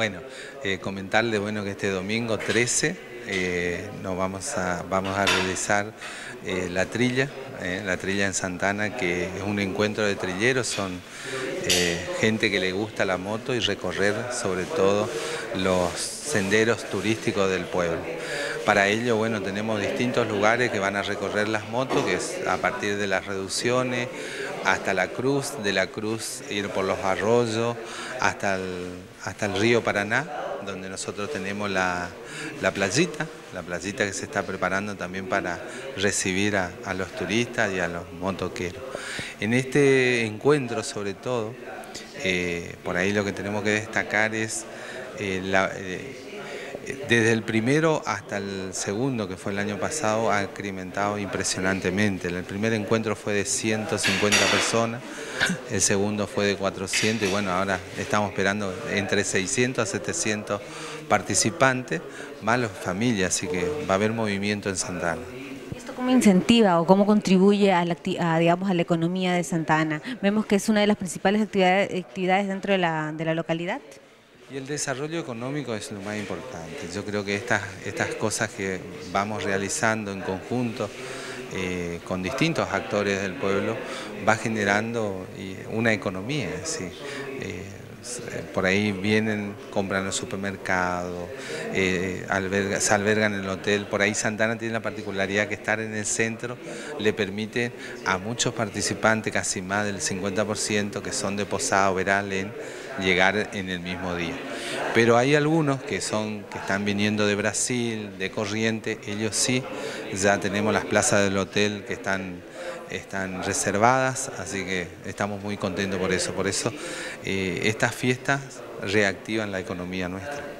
Bueno, eh, comentarle bueno, que este domingo 13 eh, nos vamos a, vamos a realizar eh, la trilla, la trilla en Santana, que es un encuentro de trilleros, son gente que le gusta la moto y recorrer sobre todo los senderos turísticos del pueblo. Para ello, bueno, tenemos distintos lugares que van a recorrer las motos, que es a partir de las reducciones hasta la cruz, de la cruz ir por los arroyos hasta el, hasta el río Paraná, donde nosotros tenemos la, playita, la playita que se está preparando también para recibir a, los turistas y a los motoqueros. En este encuentro sobre todo, eh, por ahí lo que tenemos que destacar es eh, la... Eh, desde el primero hasta el segundo, que fue el año pasado, ha incrementado impresionantemente. El primer encuentro fue de 150 personas, el segundo fue de 400 y bueno, ahora estamos esperando entre 600 a 700 participantes, más las familias, así que va a haber movimiento en Santana. ¿Esto cómo incentiva o cómo contribuye a la, digamos, a la economía de Santana? Vemos que es una de las principales actividades, dentro de la localidad. Y el desarrollo económico es lo más importante. Yo creo que estas, estas cosas que vamos realizando en conjunto eh, con distintos actores del pueblo va generando una economía. ¿sí? Eh, por ahí vienen, compran el supermercado, eh, se albergan en el hotel. Por ahí Santana tiene la particularidad que estar en el centro le permite a muchos participantes, casi más del 50% que son de Posada o Veral, llegar en el mismo día. Pero hay algunos que son que están viniendo de Brasil, de Corriente, ellos sí, ya tenemos las plazas del hotel que están están reservadas, así que estamos muy contentos por eso. Por eso eh, estas fiestas reactivan la economía nuestra.